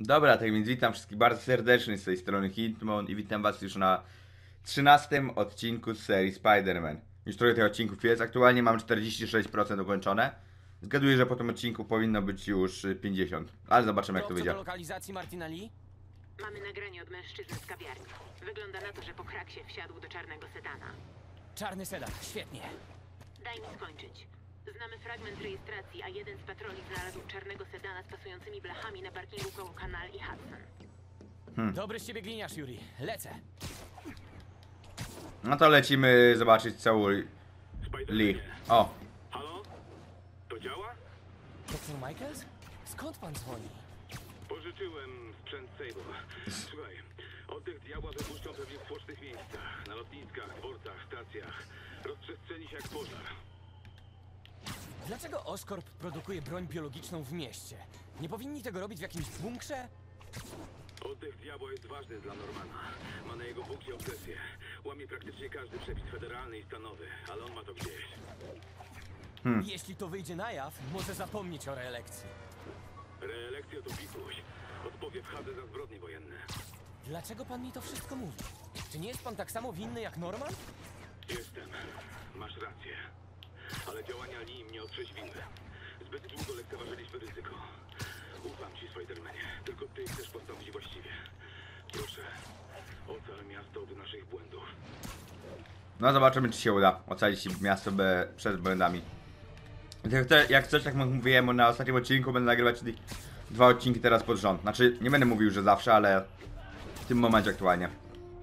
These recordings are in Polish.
Dobra, tak więc witam wszystkich bardzo serdecznie z tej strony Hitmon i witam was już na 13 odcinku z serii Spider-Man. Już trochę tych odcinków jest, aktualnie mam 46% ukończone. Zgaduję, że po tym odcinku powinno być już y, 50, ale zobaczymy jak to wyjdzie. do lokalizacji Martina Lee? Mamy nagranie od mężczyzny z kawiarni. Wygląda na to, że po kraksie wsiadł do czarnego sedana. Czarny sedan, świetnie. Daj mi skończyć. Znamy fragment rejestracji, a jeden z patroli znalazł czarnego sedana z pasującymi blachami na parkingu koło Kanal i Hudson. Dobry z ciebie gliniarz, Yuri. Lecę. No to lecimy zobaczyć całą Lee. O, Halo? To działa? Doktor Michaels? Skąd pan dzwoni? Pożyczyłem sprzęt Sable. Słuchaj, oddech diabła wypuszczą pewnie w tłocznych miejscach. Na lotniskach, dworcach, stacjach. Rozprzestrzeni się jak pożar. Dlaczego Oscorp produkuje broń biologiczną w mieście? Nie powinni tego robić w jakimś bunkrze? Oddech diabła jest ważny dla Normana. Ma na jego bukcie obsesję. Łamie praktycznie każdy przepis federalny i stanowy, ale on ma to gdzieś. Jeśli to wyjdzie na jaw, może zapomnieć o reelekcji. Reelekcja to pikuś. Odpowie w Hadze za zbrodnie wojenne. Dlaczego pan mi to wszystko mówi? Czy nie jest pan tak samo winny jak Norman? Jestem. Masz rację. Ale działania Lee mnie otrzeźwiły. Zbyt długo lekceważyliśmy ryzyko. Ufam ci, Spidermanie. Tylko ty chcesz postąpić właściwie. Proszę, ocal miasto od naszych błędów. no zobaczymy czy się uda ocalić miasto be, przed błędami. Jak, coś, jak mówiłem na ostatnim odcinku, będę nagrywać dwa odcinki teraz pod rząd. Znaczy, nie będę mówił, że zawsze, ale w tym momencie aktualnie.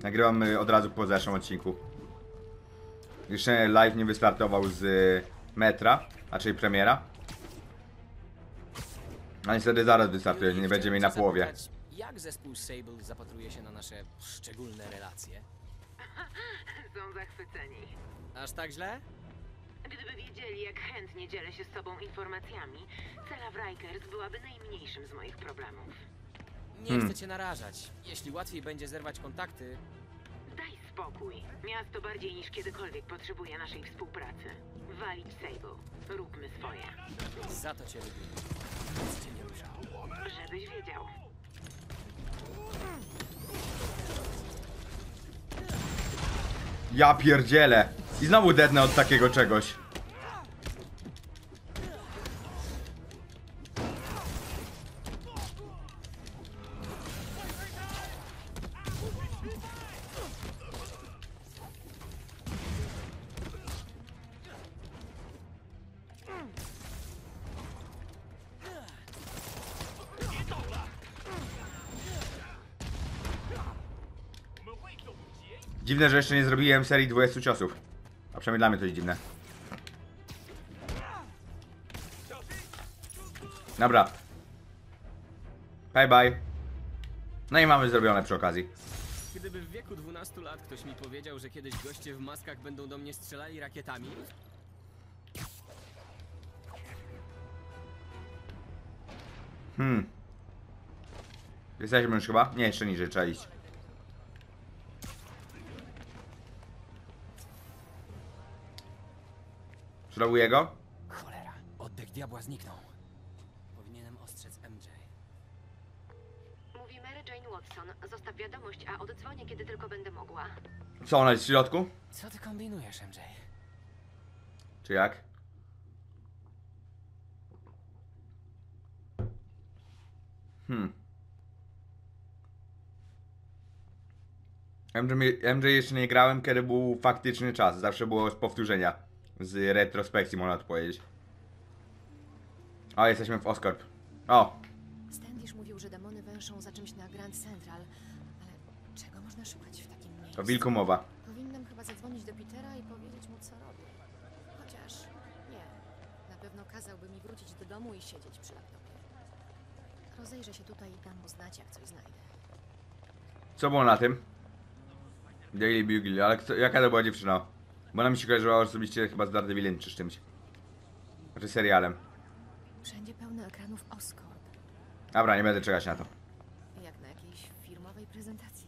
Nagrywam y, od razu po zeszłym odcinku. Jeszcze live nie wystartował z y, metra, a czyli premiera. A niestety zaraz wystartuje, nie będzie mi na połowie. Jak zespół Sable zapatruje się na nasze szczególne relacje? Są zachwyceni. Aż tak źle? Gdyby wiedzieli, jak chętnie dzielę się z tobą informacjami, cela w Rikers byłaby najmniejszym z moich problemów. Nie chcę cię narażać. Jeśli łatwiej będzie zerwać kontakty, spokój. Miasto bardziej niż kiedykolwiek potrzebuje naszej współpracy. Walić Sable. Róbmy swoje. za to cię lubię. Nic cię nie rusza. Żebyś wiedział. Ja pierdzielę. I znowu dednę od takiego czegoś. Dziwne, że jeszcze nie zrobiłem serii 20 ciosów. A przynajmniej dla mnie to jest dziwne. Dobra. Bye bye. No i mamy zrobione przy okazji. Gdyby w wieku 12 lat ktoś mi powiedział, że kiedyś goście w maskach będą do mnie strzelali rakietami, Hmm. Jesteśmy już chyba? Nie, jeszcze niżej trzeba iść. Żałuję go? Cholera, oddech diabła zniknął. Powinienem ostrzec MJ. Mówi Mary Jane Watson. Zostaw wiadomość, a oddzwonię, kiedy tylko będę mogła. Co, ona jest w środku? Co ty kombinujesz, MJ? Czy jak? Hmm. MJ, MJ jeszcze nie grałem, kiedy był faktyczny czas. Zawsze było z powtórzenia. Z retrospekcji, można to powiedzieć. O, jesteśmy w Oscorp. O, Standish mówił, że demony węszą za czymś na Grand Central, ale czego można szukać w takim miejscu? to wilku mowa. Powinnam chyba zadzwonić do Petera i powiedzieć mu, co robię. Chociaż nie. Na pewno kazałby mi wrócić do domu i siedzieć przy laptopie. Rozejrzę się tutaj i dam mu znać, jak coś znajdę. Co było na tym? Daily Bugle, ale kto, jaka to była dziewczyna? Bo ona mi się kojarzyła osobiście chyba z Daredevilem czy z czymś. Znaczy serialem. Wszędzie pełno ekranów Oscorp. Dobra, nie będę czekać na to. Jak na jakiejś firmowej prezentacji.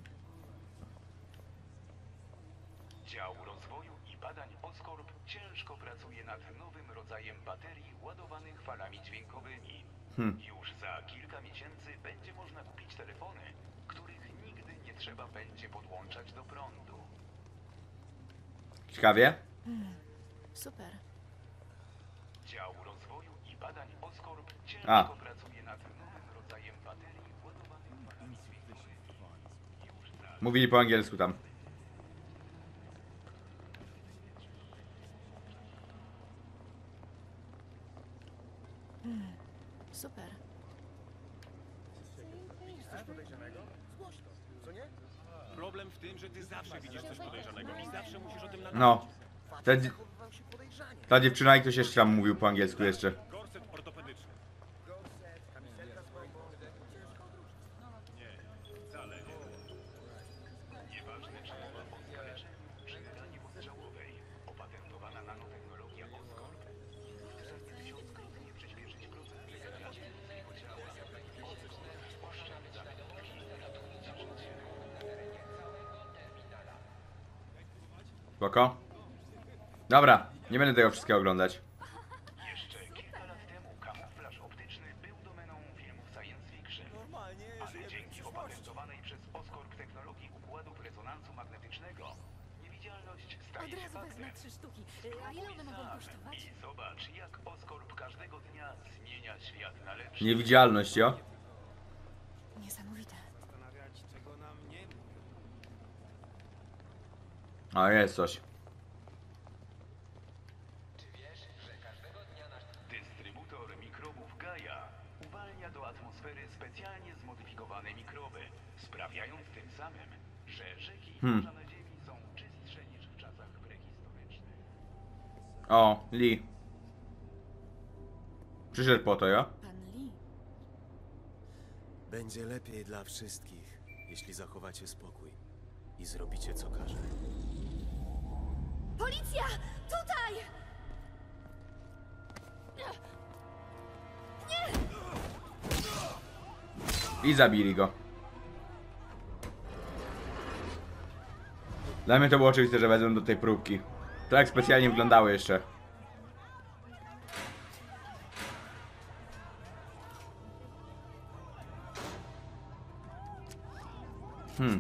Dział Rozwoju i Badań Oscorp ciężko pracuje nad nowym rodzajem baterii ładowanych falami dźwiękowymi. Hmm. Już za kilka miesięcy będzie można kupić trzeba będzie podłączać do prądu. Ciekawie? Super. Dział rozwoju i badań Oscorp ciężko A. pracuje nad nowym rodzajem baterii ładowanych Mówili po angielsku tam. Super. Problem w tym, że ty zawsze widzisz coś podejrzanego i zawsze musisz o tym na... No. Ta, ta dziewczyna i ktoś jeszcze tam mówił po angielsku jeszcze. Nie będę tego wszystkiego oglądać. Jeszcze kilka lat temu kamuflaż optyczny był domeną filmów science fiction. Ale dzięki opatentowanej przez Oscorp technologii układów rezonansu magnetycznego niewidzialność Od staje się razu wezmę faktem. trzy sztuki. Y, A ile one mogą kosztować? I zobacz, jak Oscorp każdego dnia zmienia świat na lepszy. Niewidzialność, jo? Niesamowite. A jest coś. Dystrybutor mikrobów Gaia uwalnia do atmosfery specjalnie zmodyfikowane mikroby, sprawiając tym samym, że rzeki i Hmm. morza na Ziemi są czystsze niż w czasach prehistorycznych. O, Lee. Przyszedł po to, jo? Pan Lee. Będzie lepiej dla wszystkich, jeśli zachowacie spokój i zrobicie co każe. Policja! Tutaj! I zabili go. Dla mnie to było oczywiste, że wezmą do tej próbki. To jak specjalnie wyglądały jeszcze. Hmm.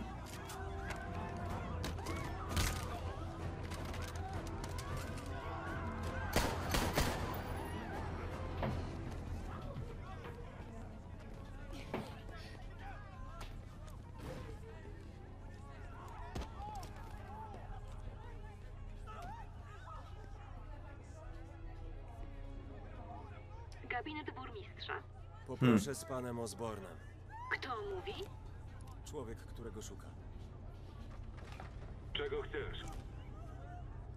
Gabinet burmistrza. Poproszę z panem Osbornem. Kto mówi? Człowiek, którego szuka. Czego chcesz?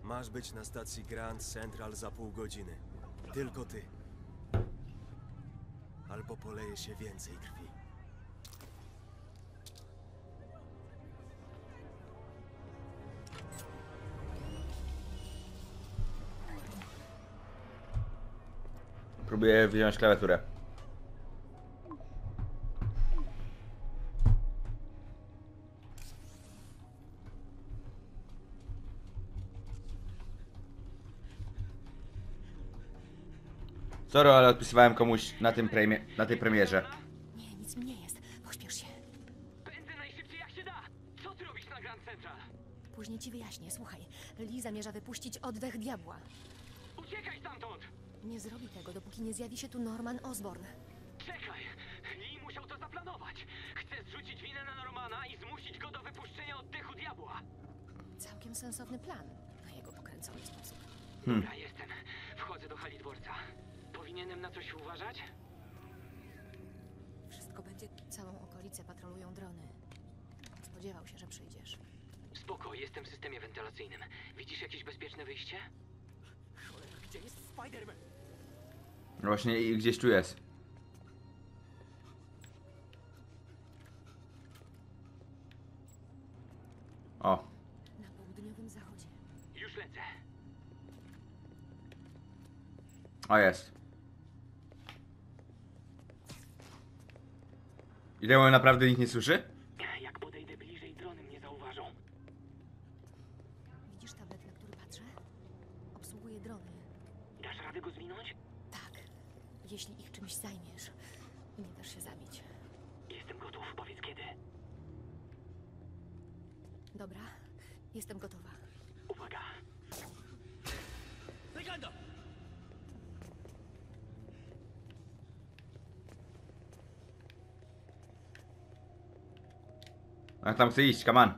Masz być na stacji Grand Central za pół godziny. Tylko ty. Albo poleje się więcej krwi. Próbuję wyjąć klawiaturę. Sorry, ale odpisywałem komuś na tym premie, na tej premierze. Nie, nic mi nie jest. Pośpiesz się. Pędzę najszybciej jak się da! Co ty robisz na Grand Central? Później ci wyjaśnię. Słuchaj, Lee zamierza wypuścić oddech diabła. Uciekaj stamtąd! Nie zrobi tego, dopóki nie zjawi się tu Norman Osborn. Czekaj! Lee musiał to zaplanować! Chce zrzucić winę na Normana i zmusić go do wypuszczenia oddechu diabła! Całkiem sensowny plan na jego pokręcony sposób. Dobra, Powinienem na coś uważać? Wszystko będzie... Całą okolicę patrolują drony. Spodziewał się, że przyjdziesz. Spoko, jestem w systemie wentylacyjnym. Widzisz jakieś bezpieczne wyjście? Gdzie jest Spider-Man? Właśnie i gdzieś tu jest. O, Na południowym zachodzie. Już lecę. o jest. I temu naprawdę nikt nie słyszy? Jak podejdę bliżej, drony mnie zauważą. Widzisz tablet, na który patrzę? Obsługuje drony. Dasz radę go zwinąć? Tak, jeśli ich czymś zajmiesz. Nie dasz się zabić. Jestem gotów, powiedz kiedy. Dobra, jestem gotowa. Uwaga. Jak tam chce iść, come on.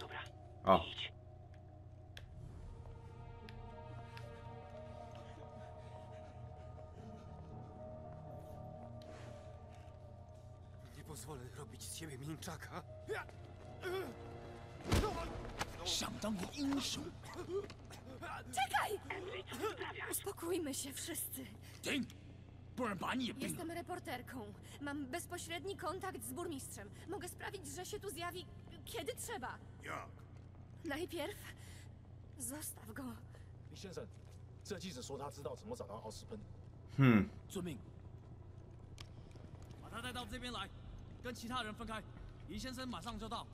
Dobra, O, idź. Nie pozwolę robić z siebie mięczaka. Czekaj! Uspokójmy się wszyscy. Jestem reporterką. Mam bezpośredni kontakt z burmistrzem. Mogę sprawić, że się tu zjawi, kiedy trzeba. Jak? Najpierw zostaw go. 李先生，这记者说他知道怎么找到奥斯喷。 hmm. 遵命。把他带到这边来，跟其他人分开。李先生马上就到。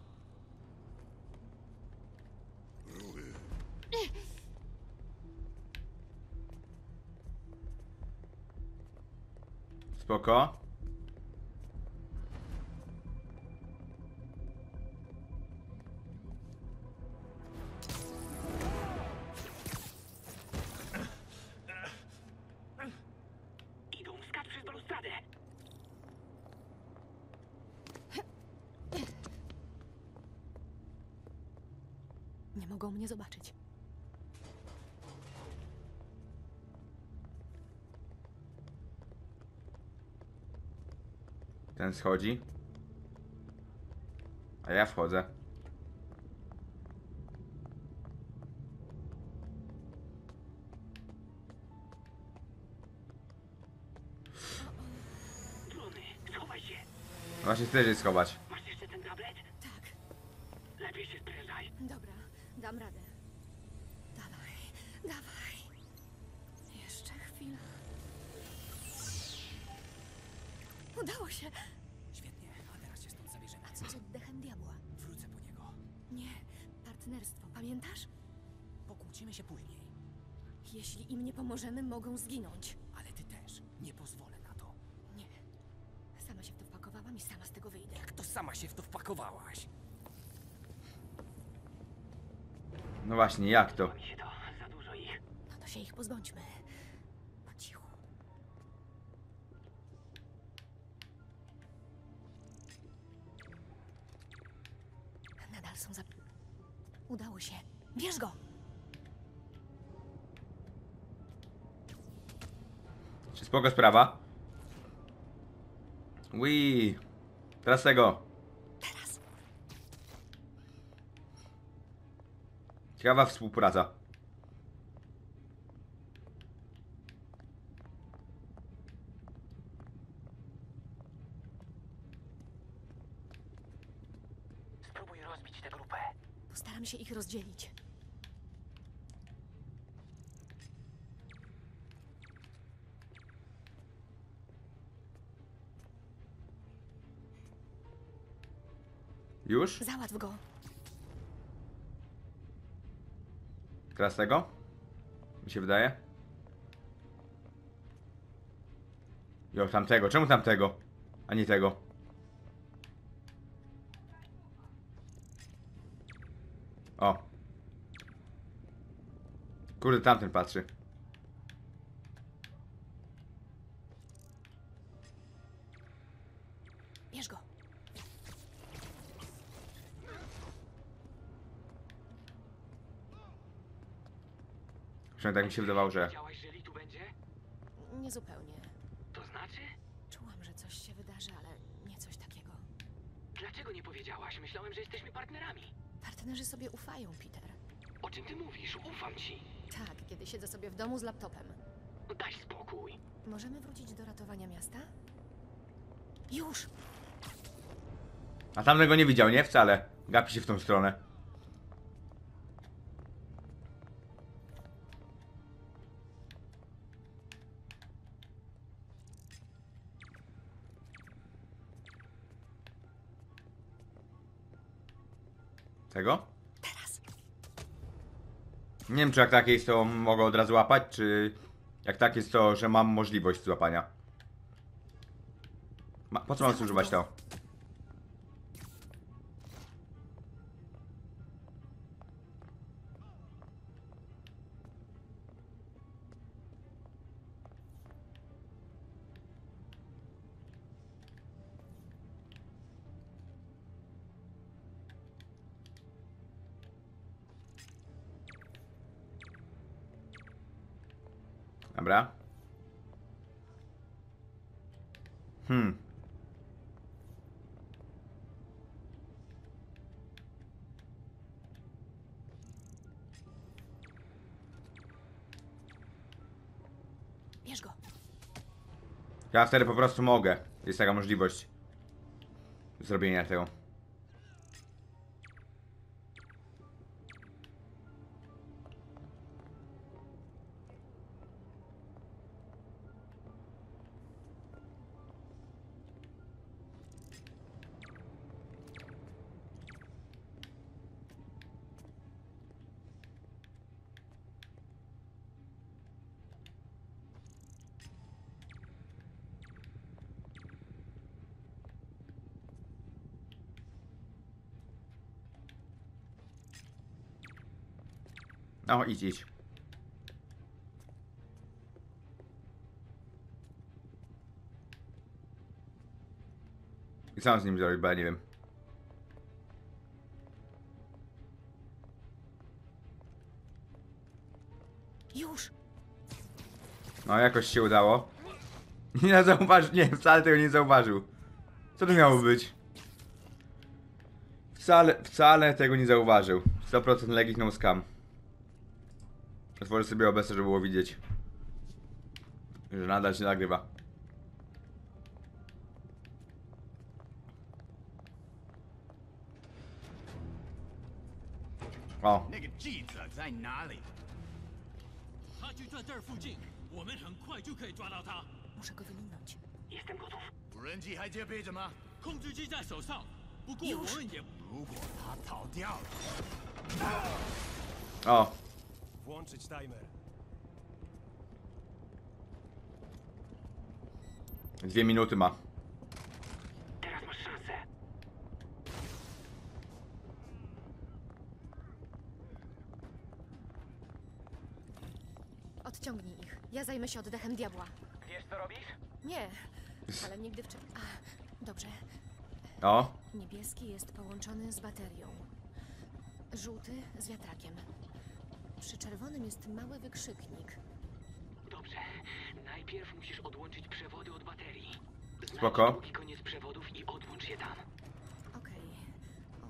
Spoko. Ten schodzi. A ja wchodzę. Drony, schowaj się. Właśnie chcę się schować. Masz jeszcze ten tablet? Tak, Lepiej się sprężaj. dobra, dam radę. Dawaj, dawaj. Jeszcze chwila. Udało się. Partnerstwo, pamiętasz? Pokłócimy się później, Jeśli im nie pomożemy, mogą zginąć. ale ty też. Nie pozwolę na to. Nie. Sama się w to wpakowałam i sama z tego wyjdę. Jak to sama się w to wpakowałaś? No właśnie, jak to? Mi się to, za dużo ich. No to się ich pozbądźmy. Udało się. Bierz go! Czy spoko sprawa? Wii. Teraz tego. Teraz. Ciekawa współpraca. Już? Załatw go. Teraz tego? Mi się wydaje. Jo, tamtego. Czemu tamtego? A nie tego. O. Kurde, tamten patrzy. Przynajmniej tak mi się wydawało, że... Wiedziałaś, że Li tu będzie? Niezupełnie. To znaczy? Czułam, że coś się wydarzy, ale nie coś takiego. Dlaczego nie powiedziałaś? Myślałem, że jesteśmy partnerami. Partnerzy sobie ufają, Peter. O czym ty mówisz? Ufam ci. Tak, kiedy siedzę sobie w domu z laptopem. Daj spokój. Możemy wrócić do ratowania miasta? Już! A tamtego nie widział, nie? Wcale. Gapi się w tą stronę. Tego? Teraz! Nie wiem, czy jak tak jest, to mogę od razu łapać, czy jak tak jest, to że mam możliwość złapania. Ma, po co mam używać to? Hmm. Bierz go. Ja wtedy po prostu mogę. Jest taka możliwość zrobienia tego. No, idź, idź. I co mam z nim zrobić, bo ja nie wiem. Już! No, jakoś się udało. Nie zauważył, nie, wcale tego nie zauważył. Co to miało być? Wcale, wcale tego nie zauważył. 100% legit no scam. Otworzę sobie obecnie, żeby było widzieć. Że nadal się nagrywa. O, 那个记者在哪里？他就在这儿附近，我们很快就可以抓到他。 Muszę go wyminąć. Jestem gotów. 无人机还接备着吗？控制机在手上，不过我们也……如果他逃掉了， o, Włączyć timer. dwie minuty ma. Teraz masz szansę. Odciągnij ich. Ja zajmę się oddechem diabła. Wiesz co robisz? Nie, ale nigdy wcześniej. Dobrze. O, Niebieski jest połączony z baterią. Żółty z wiatrakiem. Przy czerwonym jest mały wykrzyknik. Dobrze. Najpierw musisz odłączyć przewody od baterii. Znajdź Spoko. drugi koniec przewodów i odłącz je tam. Okej.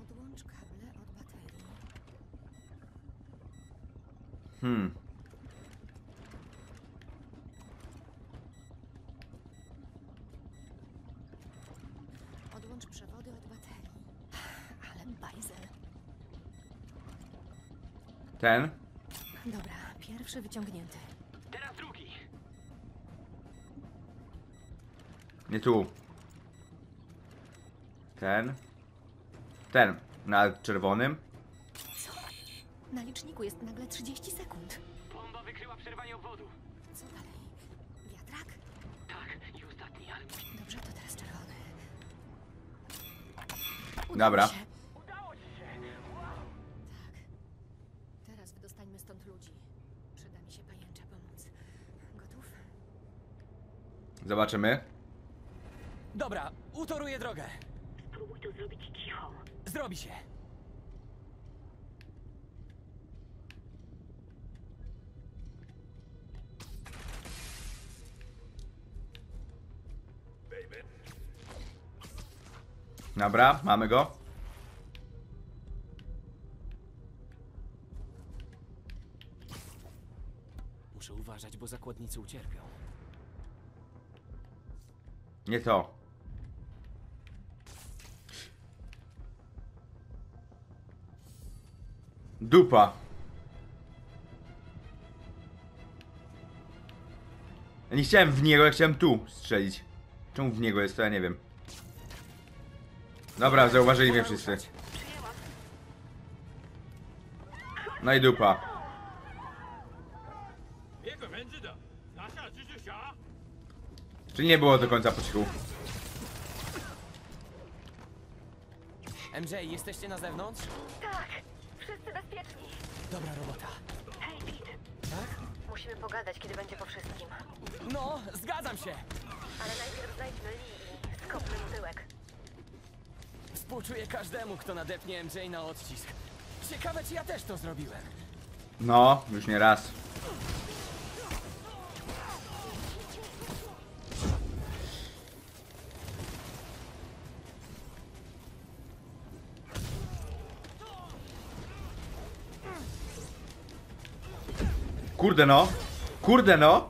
Odłącz kable od baterii. hmm. Odłącz przewody od baterii. Ale bajzel. Ten? Dobra, pierwszy wyciągnięty. Teraz drugi. Nie tu. Ten. Ten. Na czerwonym. Co? Na liczniku jest nagle 30 sekund. Bomba wykryła przerwanie obwodu. Co dalej? Wiatrak? Tak, i ostatni, ale. Dobrze, to teraz czerwony. Udało Dobra. się. Udało ci się! Tak. Teraz wydostańmy stąd ludzi. Przyda mi się pajęcza pomoc. Gotów? Zobaczymy. Dobra, utoruję drogę. Spróbuj to zrobić cicho. Zrobi się. Dobra, mamy go. Muszę uważać, bo zakładnicy ucierpią. Nie to. Dupa. Ja nie chciałem w niego, ja chciałem tu strzelić. Czemu w niego jest, to ja nie wiem. Dobra, zauważyli mnie wszyscy. No i dupa. Czy nie było do końca po cichu? MJ, jesteście na zewnątrz? Tak, wszyscy bezpieczni. Dobra robota. Hej, Pete. Tak? Musimy pogadać, kiedy będzie po wszystkim. No, zgadzam się. Ale najpierw znajdźmy Lee i skopmy mu tyłek. Współczuję każdemu, kto nadepnie MJ na odcisk. Ciekawe, czy ja też to zrobiłem. No, już nie raz. Kurde no. Kurde no.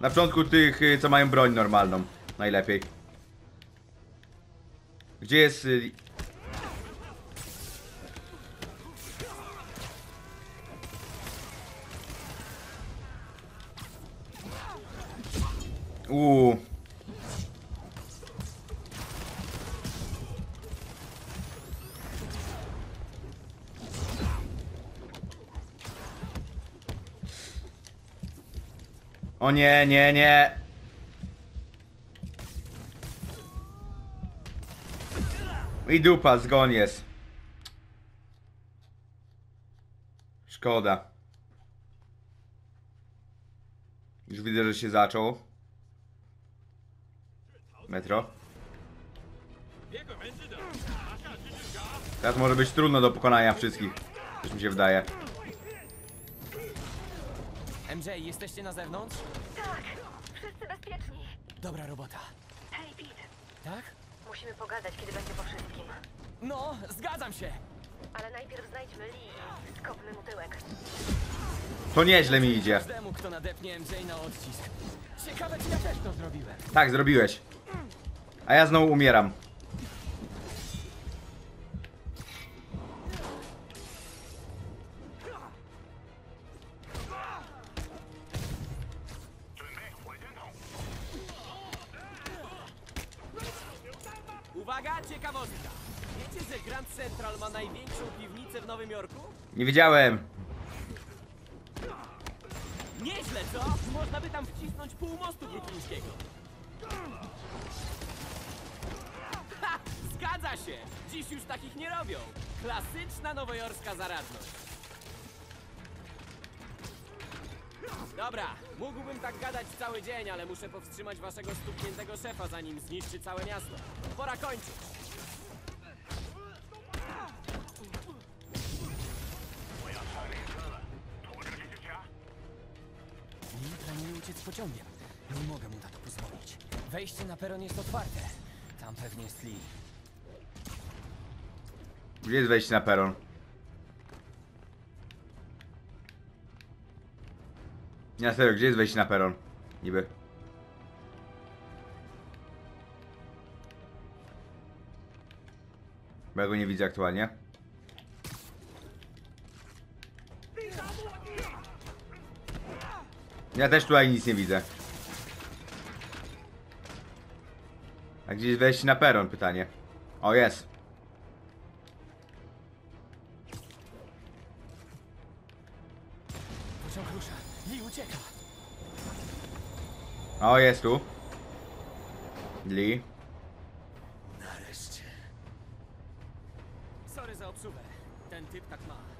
Na początku tych, y, co mają broń normalną. Najlepiej. Gdzie jest... y, Uuu. O nie, nie, nie. I dupa, zgon jest. Szkoda. Już widzę, że się zaczął. Metro. Teraz może być trudno do pokonania wszystkich. Coś mi się wydaje. MJ, jesteście na zewnątrz? Tak, wszyscy bezpieczni. Dobra robota. Hej, Pete, Tak? musimy pogadać, kiedy będzie po wszystkim. No, zgadzam się. Ale najpierw znajdźmy Lee i skopmy mu tyłek. To nieźle mi idzie. Każdemu, kto nadepnie MJ na odcisk. Ciekawe, czy ja też to zrobiłem. Tak, zrobiłeś. A ja znowu umieram. Uwaga, ciekawostka. Wiecie, że Grand Central ma największą piwnicę w Nowym Jorku? Nie wiedziałem. Nieźle, co? Można by tam wcisnąć pół mostu bruklińskiego. Ha! Zgadza się! Dziś już takich nie robią. Klasyczna nowojorska zaradność. Dobra, mógłbym tak gadać cały dzień, ale muszę powstrzymać waszego stukniętego szefa, zanim zniszczy całe miasto. Pora kończyć. Lee planuje uciec pociągiem. Nie mogę mu na to pozwolić. Wejście na peron jest otwarte. Tam pewnie jest Lee. Gdzie jest wejście na peron? Nie, serio, gdzie jest wejście na peron? Niby. Ja go nie widzę aktualnie. Ja też tutaj nic nie widzę. A gdzie jest wejście na peron? Pytanie. O, jest. O, jest tu. Lee. Ten typ tak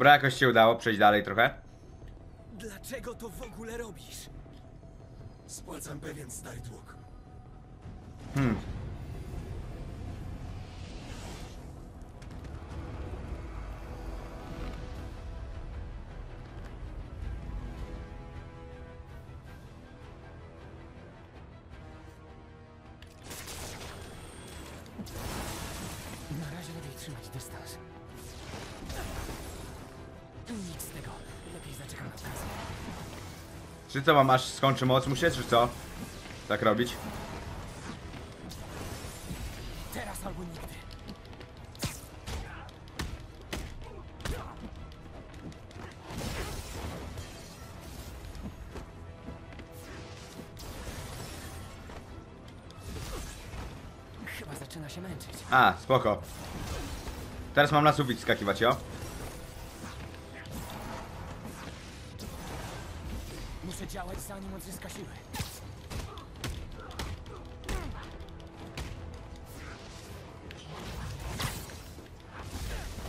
Dobra, jakoś się udało przejść dalej trochę. Dlaczego to w ogóle robisz? Spłacam pewien stary dług. Hmm. Na razie lepiej trzymać dystans. Czy co mam aż skończy moc muszę, czy co? Tak robić? Teraz albo nigdy. Chyba zaczyna się męczyć. A, spoko. Teraz mam na sufit skakiwać, jo? Zanim odzyska siły.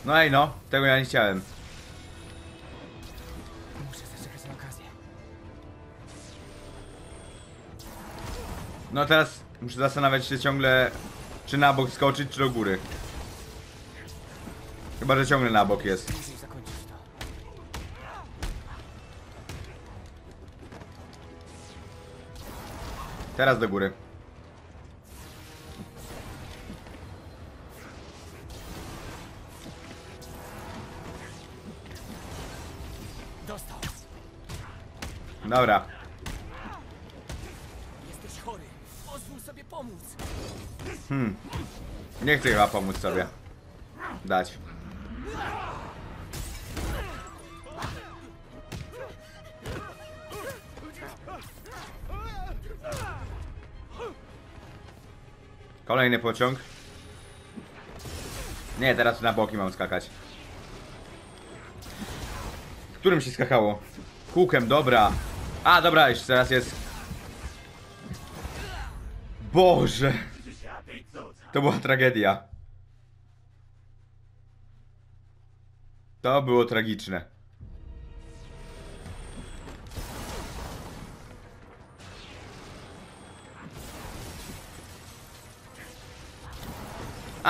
No ej no, tego ja nie chciałem. Muszę zaczekać na okazję. No teraz muszę zastanawiać się ciągle, czy na bok skoczyć, czy do góry. Chyba, że ciągle na bok jest. Teraz do góry. Dobra. Jesteś chory. Pozwól sobie pomóc. Hmm. Nie chcę chyba pomóc sobie. Dać. Kolejny pociąg. Nie, teraz na boki mam skakać. Którym się skakało? Kółkiem, dobra. A, dobra, jeszcze teraz jest... Boże! To była tragedia. To było tragiczne.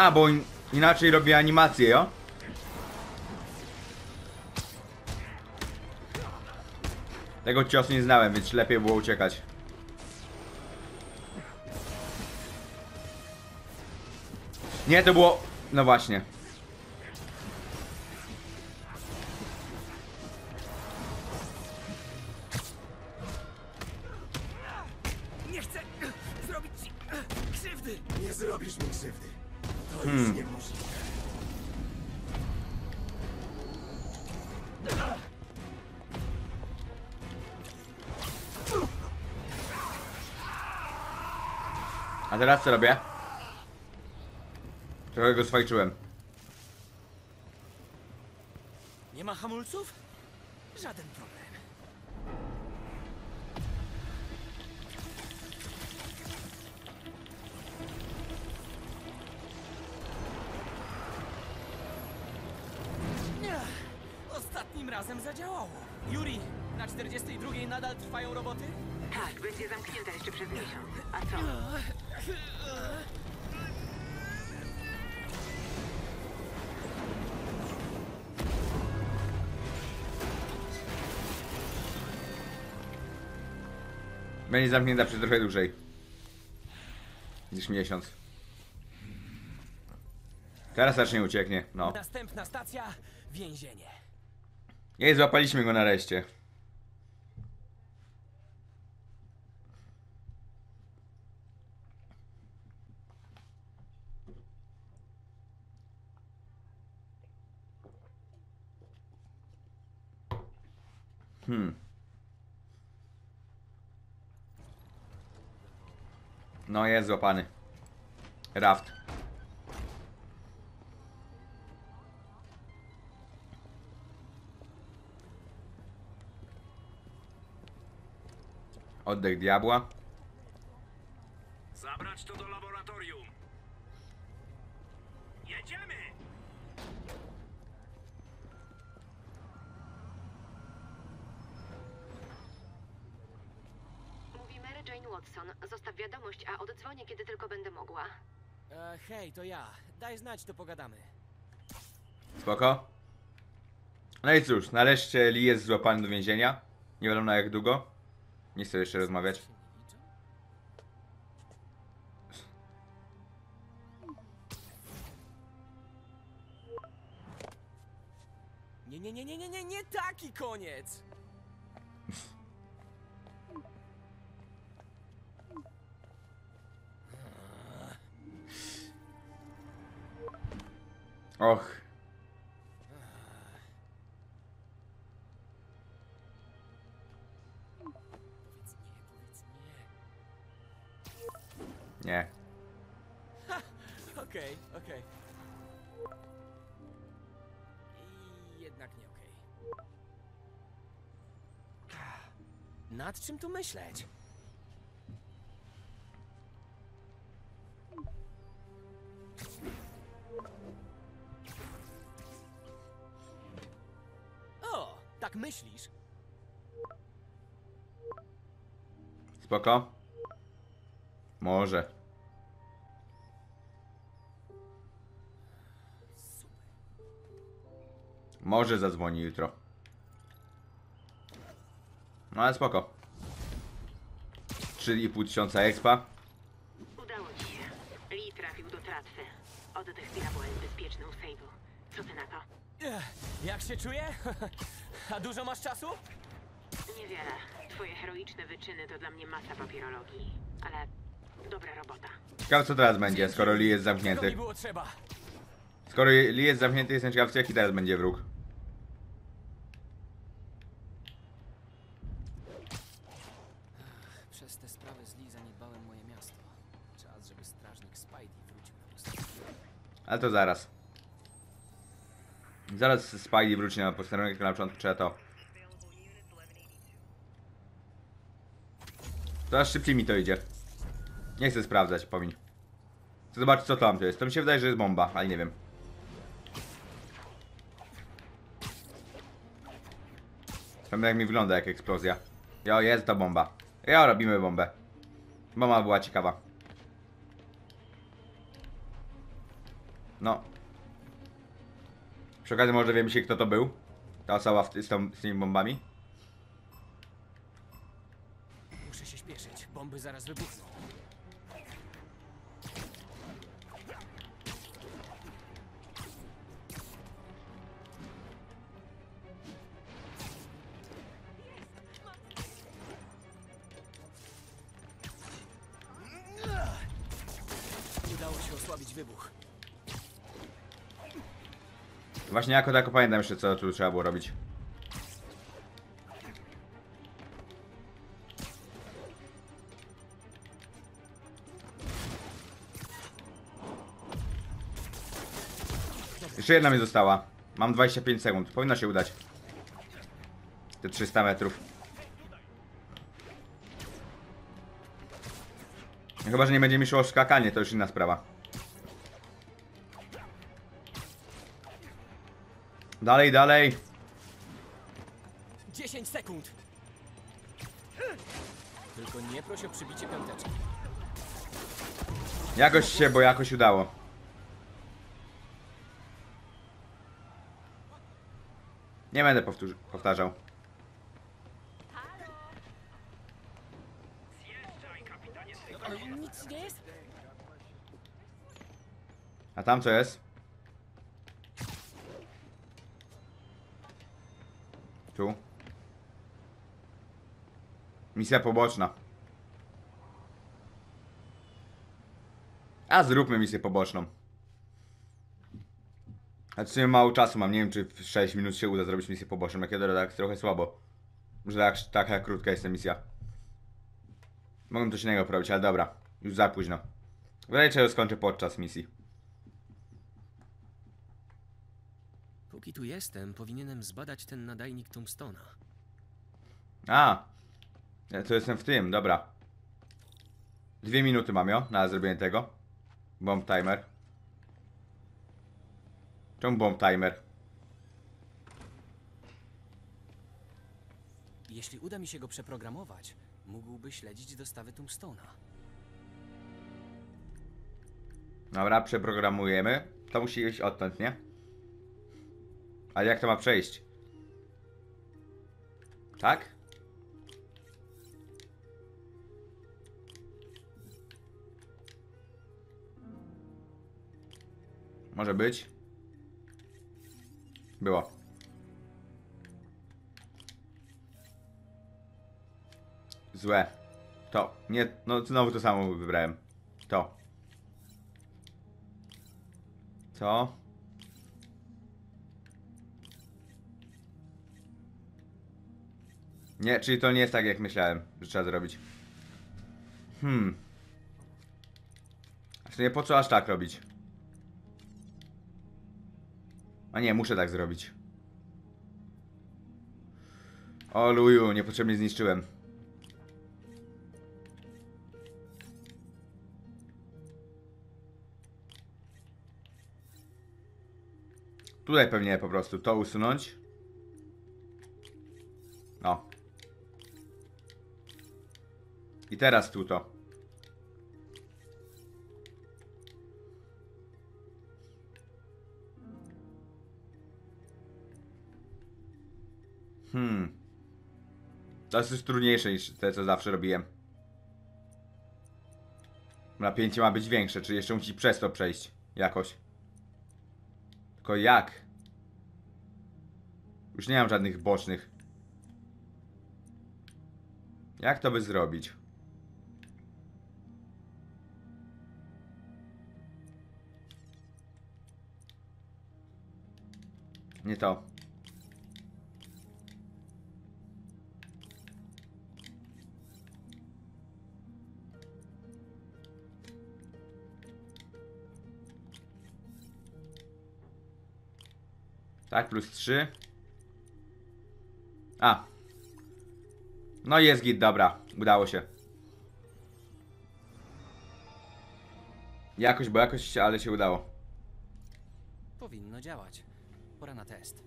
A, bo in inaczej robię animację, jo? Tego ciosu nie znałem, więc lepiej było uciekać. Nie, to było... No właśnie. Co robię? Trochę go swajczyłem. Nie ma hamulców? Żaden problem. Ostatnim razem zadziałało. Yuri, na 42 nadal trwają roboty? Tak, będzie zamknięta jeszcze przez miesiąc. A co? Będzie zamknięta przez trochę dłużej. Niż miesiąc. Teraz zacznie ucieknie, no. Następna stacja więzienie. Jej, złapaliśmy go nareszcie. Hmm. No jest złapany. Raft. Oddech diabła. Kiedy tylko będę mogła. E, hej, to ja. Daj znać, to pogadamy. Spoko. No i cóż, nareszcie Lee jest złapany do więzienia. Nie wiadomo na jak długo. Nie chcę jeszcze rozmawiać. Nie, nie, nie, nie, nie, nie, nie taki koniec! Och. Nie. Okej, okej. I jednak nie okej. Nad czym tu myśleć? Spoko? Może. Może zadzwoni jutro. No ale spoko. 3,5 tysiąca expa. Udało ci się. Lee trafił do tratwy. Oddech diabła jest bezpieczny u Sable. Co ty na to? Jak się czuję? A dużo masz czasu? Niewiele. Twoje heroiczne wyczyny to dla mnie masa papierologii. Ale dobra robota. Ciekawe co teraz będzie, skoro Lee jest Tego mi zamknięty. było trzeba. Skoro Lee jest zamknięty, jestem ciekaw, jaki teraz będzie wróg. Przez te sprawy z Lee zaniedbałem moje miasto. Czas, żeby strażnik Spidey wrócił na. Ale to zaraz. Zaraz Spidey wróci na posterunek, tylko na początku trzeba to. Coraz szybciej mi to idzie. Nie chcę sprawdzać, pomiń. Chcę zobaczyć co tam to jest. To mi się wydaje, że jest bomba, ale nie wiem. Tam jak mi wygląda jak eksplozja. Jo, jest to bomba. Jo, robimy bombę. Bomba była ciekawa. No. Przy okazji może wiemy się kto to był. Ta osoba z, tą, z tymi bombami. Bomby zaraz wybuchną. Udało się osłabić wybuch. Właśnie jako tako pamiętam jeszcze co tu trzeba było robić. Jeszcze jedna mi została. Mam 25 sekund. Powinno się udać. Te 300 metrów. No Chyba, że nie będzie mi szło skakanie, to już inna sprawa. Dalej, dalej. 10 sekund! Tylko nie proś o przybicie piąteczki. Jakoś się, bo jakoś udało. Nie będę powtarzał. A tam co jest? Tu. Misja poboczna. A zróbmy misję poboczną. Sumie mało czasu mam, nie wiem czy w 6 minut się uda zrobić misję poboczną, jak kiedy tak trochę słabo. Że tak, taka krótka jest ta misja. Mogę coś innego porobić, ale dobra. Już za późno. Że skończę podczas misji. Póki tu jestem, powinienem zbadać ten nadajnik Tombstona. A, ja to jestem w tym, dobra. Dwie minuty mam, jo, na zrobienie tego. Bomb timer. Czemu bomb timer? Jeśli uda mi się go przeprogramować, mógłby śledzić dostawy Tombstona. Dobra, przeprogramujemy. To musi iść odtąd, nie? Ale jak to ma przejść? Tak? Może być. Było. Złe. To. Nie, no znowu to samo wybrałem. To. Co? Nie, czyli to nie jest tak jak myślałem, że trzeba zrobić. Hmm. W sumie po co aż tak robić? A nie, muszę tak zrobić. O luju, niepotrzebnie zniszczyłem. Tutaj pewnie po prostu to usunąć. No. I teraz tu to. Hmm. To jest trudniejsze niż te, co zawsze robiłem. Napięcie ma być większe, czy jeszcze musi przez to przejść jakoś. Tylko jak? Już nie mam żadnych bocznych. Jak to by zrobić? Nie to. Tak, plus 3. A. No jest git, dobra. Udało się. Jakoś, bo jakoś, ale się udało. Powinno działać. Pora na test.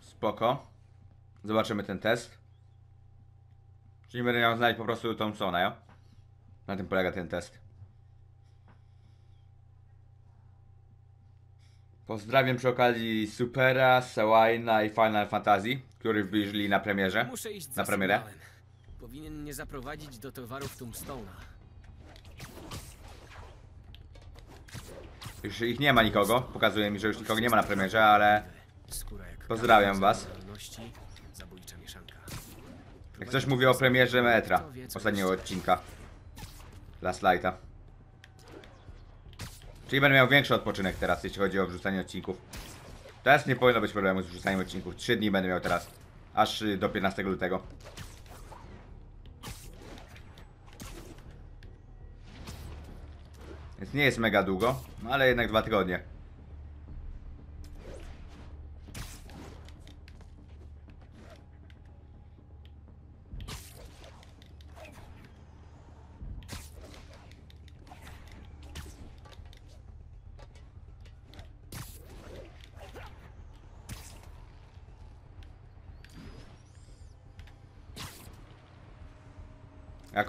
Spoko. Zobaczymy ten test. Czyli będę miał znaleźć po prostu Thompsona, ja? Na tym polega ten test. Pozdrawiam przy okazji Supera, Sawina i Final Fantasy, których wyjrzeli na premierze. Muszę iść Na premierę. sygnałem. Powinien mnie zaprowadzić do towarów Tombstone'a. Już ich nie ma nikogo. Pokazuje mi, że już nikogo nie ma na premierze, ale pozdrawiam was. Jak ktoś mówi o premierze Metra, ostatniego odcinka. Last Lighta. Czyli będę miał większy odpoczynek teraz, jeśli chodzi o wrzucanie odcinków. Teraz nie powinno być problemu z wrzucaniem odcinków. 3 dni będę miał teraz. Aż y, do 15 lutego. Więc nie jest mega długo, no ale jednak dwa tygodnie.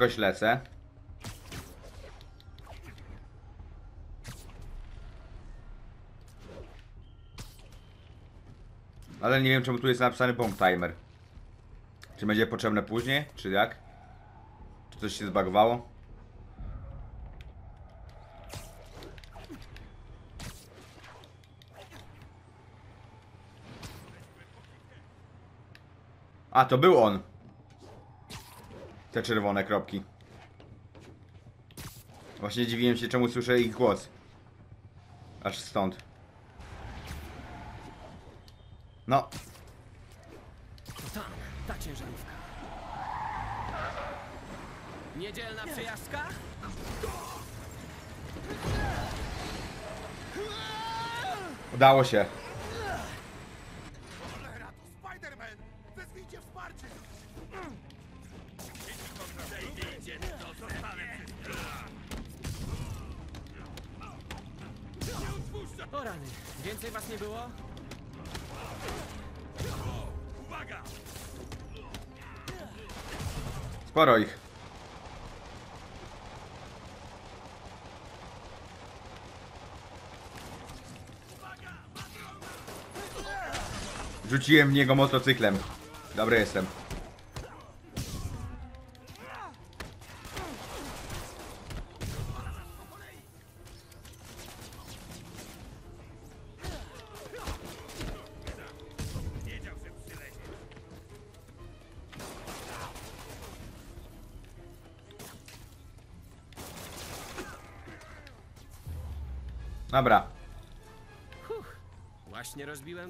Jakoś lecę. Ale nie wiem czemu tu jest napisany bomb timer. Czy będzie potrzebne później, czy jak? Czy coś się zbagowało? A, to był on. Te czerwone kropki. Właśnie dziwiłem się, czemu słyszę ich głos. Aż stąd. No, To tam, ta ciężarówka. Niedzielna przejażdżka? udało się. Was nie było? Uwaga! Sporo ich. Rzuciłem w niego motocyklem. Dobry jestem.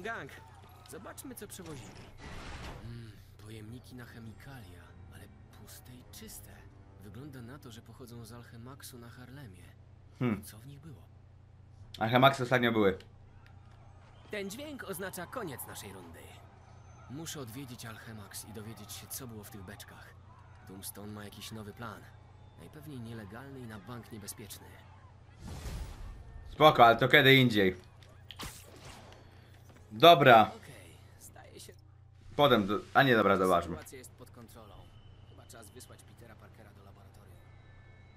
Gang. Zobaczmy, co przewozili. Mm, pojemniki na chemikalia, ale puste i czyste. Wygląda na to, że pochodzą z Alchemaksu na Harlemie. Hmm. Co w nich było? A Hemax ostatnio były. Ten dźwięk oznacza koniec naszej rundy. Muszę odwiedzić Alchemax i dowiedzieć się, co było w tych beczkach. Tombstone ma jakiś nowy plan. Najpewniej nielegalny i na bank niebezpieczny. Spoko, ale to kiedy indziej. Dobra, potem, do... a nie dobra, zobaczmy. laboratorium.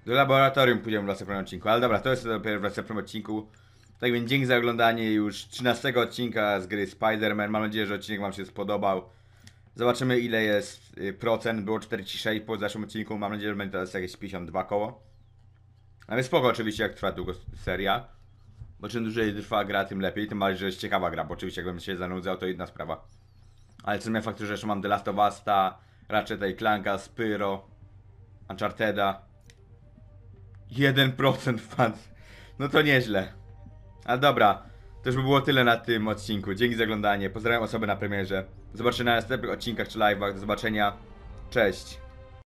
Do laboratorium pójdziemy w następnym odcinku, ale dobra, to jest dopiero w następnym odcinku. Tak więc dzięki za oglądanie już 13 odcinka z gry Spider-Man. Mam nadzieję, że odcinek Wam się spodobał. Zobaczymy ile jest y, procent. Było 46 po zeszłym odcinku. Mam nadzieję, że będzie teraz jakieś 52 koło. Ale spoko oczywiście jak trwa długo seria. Bo czym dłużej trwa gra, tym lepiej. Tym bardziej, że jest ciekawa gra, bo oczywiście jakbym się zanudzał, to inna sprawa. Ale co mnie faktu, że jeszcze mam The Last of Us, Ratchet i Clanka, Spyro, Uncharteda. 1% wpadł. No to nieźle. Ale dobra, to już by było tyle na tym odcinku. Dzięki za oglądanie. Pozdrawiam osoby na premierze. Zobaczymy na następnych odcinkach czy live'ach. Do zobaczenia. Cześć.